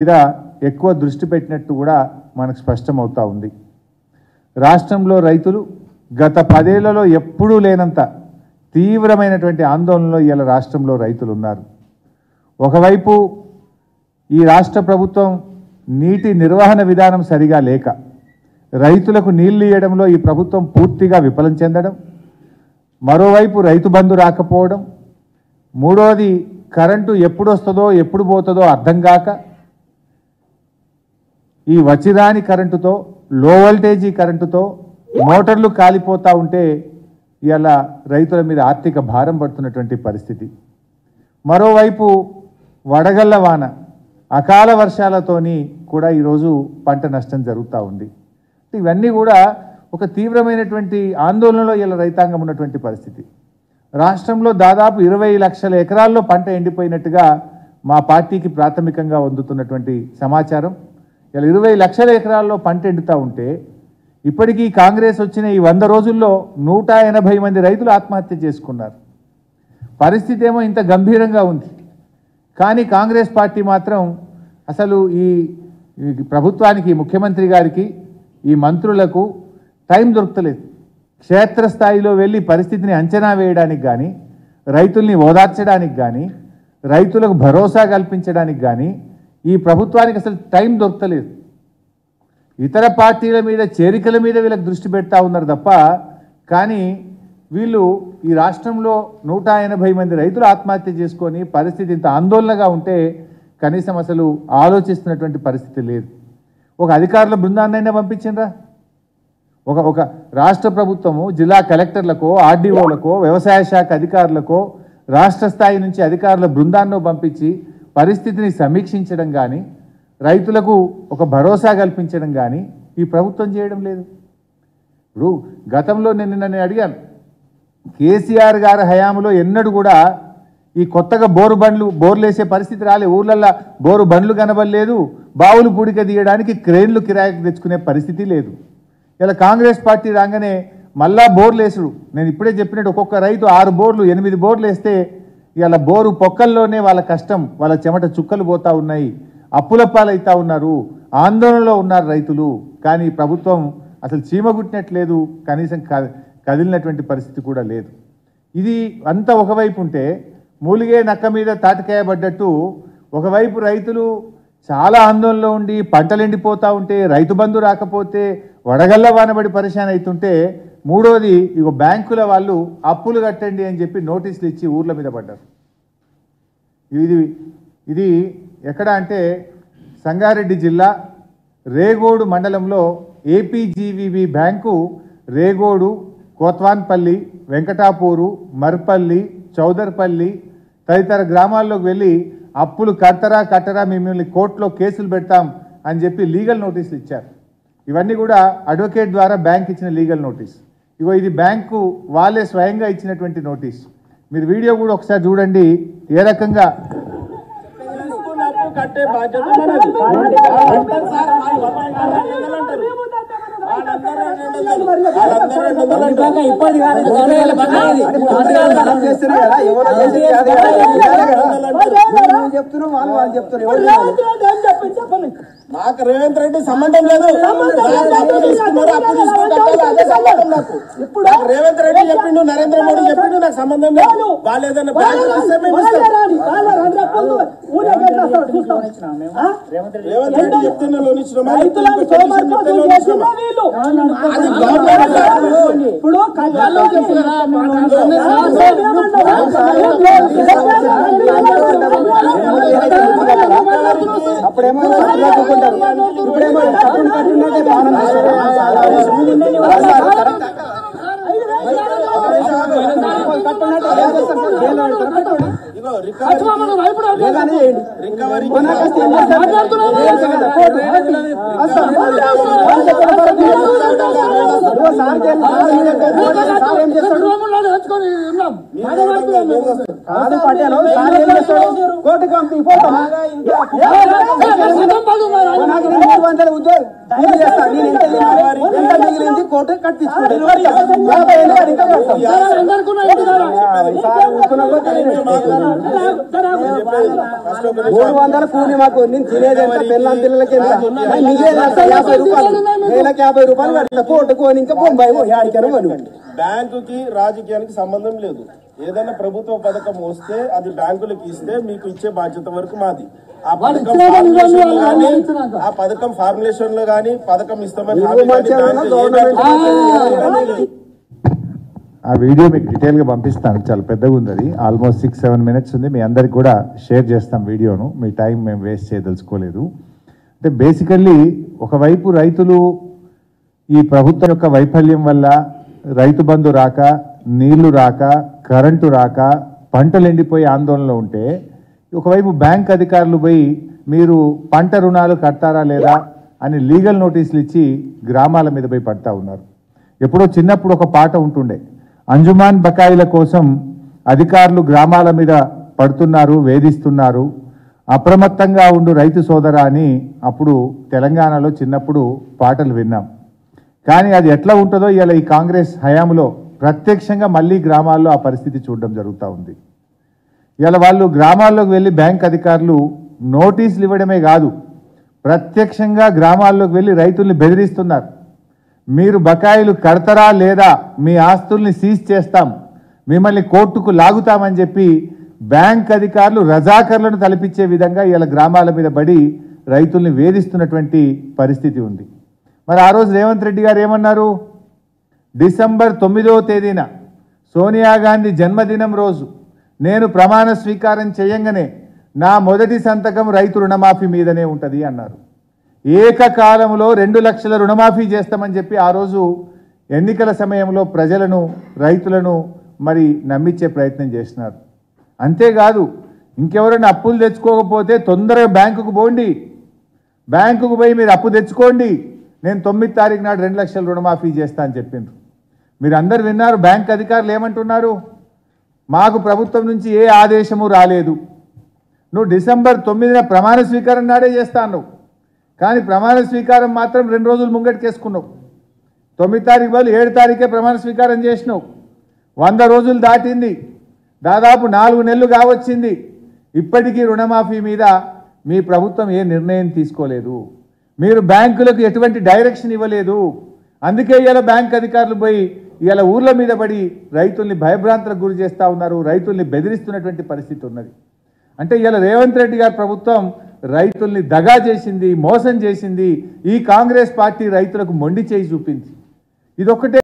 మీద ఎక్కువ దృష్టి పెట్టినట్టు కూడా మనకు స్పష్టమవుతా ఉంది. రాష్ట్రంలో రైతులు గత పదేళ్ళలో ఎప్పుడూ లేనంత తీవ్రమైనటువంటి ఆందోళనలో ఇవాళ రాష్ట్రంలో రైతులు ఉన్నారు ఒకవైపు ఈ రాష్ట్ర ప్రభుత్వం నీటి నిర్వహణ విధానం సరిగా లేక రైతులకు నీళ్ళు ఇవ్వడంలో ఈ ప్రభుత్వం పూర్తిగా విఫలం చెందడం మరోవైపు రైతు బంధు రాకపోవడం మూడోది కరెంటు ఎప్పుడు వస్తుందో ఎప్పుడు పోతుందో అర్థం కాక ఈ వచ్చిరాని కరెంటుతో లో వోల్టేజీ కరెంటుతో మోటార్లు కాలిపోతూ ఉంటే ఇలా రైతుల మీద ఆర్థిక భారం పడుతున్నటువంటి పరిస్థితి. మరోవైపు వడగళ్ళ వాన అకాల వర్షాలతోని కూడా ఈరోజు పంట నష్టం జరుగుతూ ఉంది. ఇవన్నీ కూడా ఒక తీవ్రమైనటువంటి ఆందోళనలో ఇలా రైతాంగం ఉన్నటువంటి పరిస్థితి. రాష్ట్రంలో దాదాపు ఇరవై లక్షల ఎకరాల్లో పంట ఎండిపోయినట్టుగా మా పార్టీకి ప్రాథమికంగా అందుతున్నటువంటి సమాచారం. ఇలా ఇరవై లక్షల ఎకరాల్లో పంట ఎండుతూ ఉంటే ఇప్పటికీ కాంగ్రెస్ వచ్చిన ఈ వంద రోజుల్లో నూట ఎనభై మంది రైతులు ఆత్మహత్య చేసుకున్నారు. పరిస్థితి ఏమో ఇంత గంభీరంగా ఉంది. కానీ కాంగ్రెస్ పార్టీ మాత్రం అసలు ఈ ఈ ప్రభుత్వానికి ముఖ్యమంత్రి గారికి ఈ మంత్రులకు టైం దొరకలేదు. క్షేత్రస్థాయిలో వెళ్ళి పరిస్థితిని అంచనా వేయడానికి కానీ రైతుల్ని ఓదార్చడానికి కానీ రైతులకు భరోసా కల్పించడానికి కానీ ఈ ప్రభుత్వానికి అసలు టైం దొరకలేదు. ఇతర పార్టీల మీద చేరికల మీద వీళ్ళకి దృష్టి పెడతా ఉన్నారు తప్ప కానీ వీళ్ళు ఈ రాష్ట్రంలో నూట ఎనభై మంది రైతులు ఆత్మహత్య చేసుకొని పరిస్థితి ఇంత ఆందోళనగా ఉంటే కనీసం అసలు ఆలోచిస్తున్నటువంటి పరిస్థితి లేదు. ఒక అధికారుల బృందాన్నైనా పంపించిండ్రా? ఒక ఒక రాష్ట్ర ప్రభుత్వము జిల్లా కలెక్టర్లకో ఆర్డీఓలకో వ్యవసాయ శాఖ అధికారులకో రాష్ట్ర స్థాయి నుంచి అధికారుల బృందాన్నో పంపించి పరిస్థితిని సమీక్షించడం కానీ రైతులకు ఒక భరోసా కల్పించడం కానీ ఈ ప్రభుత్వం చేయడం లేదు. ఇప్పుడు గతంలో నేను నిన్న నేను అడిగాను కేసీఆర్ గారి హయాంలో ఎన్నడూ కూడా ఈ కొత్తగా బోరు బండ్లు బోర్లు వేసే పరిస్థితి రాలే. ఊర్లల్లో బోరు బండ్లు కనబడలేదు. బావులు పూడిక తీయడానికి క్రేన్లు కిరాయికి తెచ్చుకునే పరిస్థితి లేదు. ఇలా కాంగ్రెస్ పార్టీ రాగానే మళ్ళా బోర్లు వేసుడు. నేను ఇప్పుడే చెప్పినట్టు ఒక్కొక్క రైతు ఆరు బోర్లు ఎనిమిది బోర్లు వేస్తే ఇలా బోరు పొక్కల్లోనే వాళ్ళ కష్టం వాళ్ళ చెమట చుక్కలు పోతా ఉన్నాయి అప్పుల పాలైతా ఉన్నారు ఆందోళనలో ఉన్నారు రైతులు. కానీ ప్రభుత్వం అసలు చీమగుట్టినట్లేదు కనీసం కదిలినటువంటి పరిస్థితి కూడా లేదు. ఇది అంతా ఒకవైపు ఉంటే మూలిగే నక్క మీద తాటికాయ పడ్డట్టు ఒకవైపు రైతులు చాలా ఆందోళనలో ఉండి పంటలు ఎండిపోతూ ఉంటే రైతు బంధు రాకపోతే వడగల్ల వానబడి పరిశాన్ అవుతుంటే మూడోది ఇగో బ్యాంకుల వాళ్ళు అప్పులు కట్టండి అని చెప్పి నోటీసులు ఇచ్చి ఊర్ల మీద పడ్డారు. ఇది ఇది ఎక్కడ అంటే సంగారెడ్డి జిల్లా రేగోడు మండలంలో A P G V B bank Regode Kotwanpalli Venkatapur Marpalli Chowdarpalli తదితర గ్రామాల్లోకి వెళ్ళి అప్పులు కట్టరా కట్టరా మిమ్మల్ని కోర్టులో కేసులు పెడతాం అని చెప్పి లీగల్ నోటీసులు ఇచ్చారు. ఇవన్నీ కూడా అడ్వకేట్ ద్వారా బ్యాంక్ ఇచ్చిన లీగల్ నోటీస్. ఇగో ఇది బ్యాంకు వాళ్ళే స్వయంగా ఇచ్చినటువంటి నోటీస్ మీరు వీడియో కూడా ఒకసారి చూడండి ఏ రకంగా కట్టే బాధ్యత మనది. అంటారు సార్, వాళ్ళు రూపాయి కాదు, రెండు వందలు అంటారు. వాళ్ళందరూ రెండు వందలు. వాళ్ళందరూ రెండు వందలు అంటారు. ఇబ్బంది కాదు గవర్నమెంట్ బంద్ అయ్యేది. మనం చేస్తున్నాం కదా ఎవరో చేసేది కాదు కదా. చేయాలి కదా. మనం చెప్తున్నాం వాళ్ళు వాళ్ళు చెప్తున్నారు నాకు రేవంత్ రెడ్డి సంబంధం లేదు నాకు రేవంత్ రెడ్డి చెప్పిండు నరేంద్ర మోడీ చెప్పిండు నాకు సంబంధం లేదు వాళ్ళు ఏదైనా. రేవంత్ రెడ్డి చెప్తున్న లోన్ ఇచ్చినామా లేకపోతే ఇప్పుడేమో డబ్బులు కట్టినట్టే బాణం ఇగో రికవరీ లేదని చేయండి రికవరీ కొనాకస్తే ఏం చేస్తారు? తెలుసు కదా, కోర్టు. వస్తాం. వాళ్ళు చెప్పిన వరకు ఇదిగో సార్కి వెళ్ళి సార్ మీద కేసు సార్ ఏం చేస్తాడు కాదు పటేలు సార్ ఏం చేస్తాడు కోర్టుకు పంపి పోతాం నాకు వందల ఉద్యోగం ఎంత మిగిలింది. మూడు వందల కూలి మాకు నేను తినేది ఎంత? పిల్లల పిల్లలకి యాభై రూపాయలు. నెలకు యాభై రూపాయలు కడతా. పోటు కొని ఇంకా బొంబాయి పోయి ఆడికైనా కొనుక్కోండి బ్యాంకుకి రాజకీయానికి సంబంధం లేదు. ఏదైనా ప్రభుత్వ పథకం వస్తే అది బ్యాంకులకు ఇస్తే మీకు ఇచ్చే బాధ్యత వరకు మాది. ఆ పథకం ఫార్ములేషన్లో గానీ ఆ పథకం ఫార్ములేషన్లో గానీ పథకం ఇస్తామని కానీ ఆ వీడియో మీకు డీటెయిల్గా పంపిస్తాను. చాలా పెద్దగా ఉంది అది. ఆల్మోస్ట్ సిక్స్ సెవెన్ మినిట్స్ ఉంది. మీ అందరికి కూడా షేర్ చేస్తాం వీడియోను. మీ టైం మేము వేస్ట్ చేయదలుచుకోలేదు. అంటే బేసికల్లీ ఒకవైపు రైతులు ఈ ప్రభుత్వం యొక్క వైఫల్యం వల్ల రైతు బంధు రాక నీళ్ళు రాక కరెంటు రాక పంటలు ఎండిపోయి ఆందోళనలో ఉంటే ఒకవైపు బ్యాంక్ అధికారులు పోయి మీరు పంట రుణాలు కడతారా లేదా అని లీగల్ నోటీసులు ఇచ్చి గ్రామాల మీద పోయి పడతా ఉన్నారు. ఎప్పుడో చిన్నప్పుడు ఒక పాట ఉంటుండే అంజుమాన్ బకాయిల కోసం అధికారులు గ్రామాల మీద పడుతున్నారు వేధిస్తున్నారు అప్రమత్తంగా ఉండు రైతు సోదరా అని అప్పుడు తెలంగాణలో చిన్నప్పుడు పాటలు విన్నాం. కానీ అది ఎట్లా ఉంటుందో ఇలా ఈ కాంగ్రెస్ హయాంలో ప్రత్యక్షంగా మళ్ళీ గ్రామాల్లో ఆ పరిస్థితి చూడడం జరుగుతూ ఉంది. ఇలా వాళ్ళు గ్రామాల్లోకి వెళ్ళి బ్యాంక్ అధికారులు నోటీసులు ఇవ్వడమే కాదు ప్రత్యక్షంగా గ్రామాల్లోకి వెళ్ళి రైతుల్ని బెదిరిస్తున్నారు. మీరు బకాయిలు కడతారా లేదా మీ ఆస్తుల్ని సీజ్ చేస్తాం మిమ్మల్ని కోర్టుకు లాగుతామని చెప్పి బ్యాంక్ అధికారులు రజాకర్లను తలపించే విధంగా ఇలా గ్రామాల మీద పడి రైతుల్ని వేధిస్తున్నటువంటి పరిస్థితి ఉంది. మరి ఆ రోజు రేవంత్ రెడ్డి గారు ఏమన్నారు? డిసెంబర్ తొమ్మిదవ తేదీన సోనియా గాంధీ జన్మదినం రోజు నేను ప్రమాణ స్వీకారం చేయంగానే నా మొదటి సంతకం రైతు రుణమాఫీ మీదనే ఉంటుంది అన్నారు. ఏకకాలంలో రెండు లక్షల రుణమాఫీ చేస్తామని చెప్పి ఆ రోజు ఎన్నికల సమయంలో ప్రజలను రైతులను మరి నమ్మించే ప్రయత్నం చేసినారు. అంతేకాదు ఇంకెవరైనా అప్పులు తెచ్చుకోకపోతే తొందరగా బ్యాంకుకు పోండి. బ్యాంకుకు పోయి మీరు అప్పు తెచ్చుకోండి. నేను తొమ్మిది తారీఖు నాడు రెండు లక్షల రుణమాఫీ చేస్తా అని చెప్పిండ్రు. మీరు అందరు విన్నారు బ్యాంక్ అధికారులు ఏమంటున్నారు? మాకు ప్రభుత్వం నుంచి ఏ ఆదేశము రాలేదు. నువ్వు డిసెంబర్ తొమ్మిదిన ప్రమాణ స్వీకారం నాడే చేస్తాను కానీ ప్రమాణ స్వీకారం మాత్రం రెండు రోజులు ముంగటికేసుకున్నావు. తొమ్మిది తారీఖు బదులు ఏడు తారీఖే ప్రమాణ స్వీకారం చేసినావు. వంద రోజులు దాటింది. దాదాపు నాలుగు నెలలు కావచ్చింది. ఇప్పటికీ రుణమాఫీ మీద మీ ప్రభుత్వం ఏ నిర్ణయం తీసుకోలేదు. మీరు బ్యాంకులకు ఎటువంటి డైరెక్షన్ ఇవ్వలేదు. అందుకే ఇలా బ్యాంక్ అధికారులు పోయి ఇవాళ ఊర్ల మీద పడి రైతుల్ని భయభ్రాంతలకు గురి చేస్తూ ఉన్నారు రైతుల్ని బెదిరిస్తున్నటువంటి పరిస్థితి ఉన్నది. అంటే ఇవాళ రేవంత్ రెడ్డి గారి ప్రభుత్వం రైతుల్ని దగా చేసింది మోసం చేసింది ఈ కాంగ్రెస్ పార్టీ రైతులకు మొండి చేయి చూపింది. ఇదొక్కటే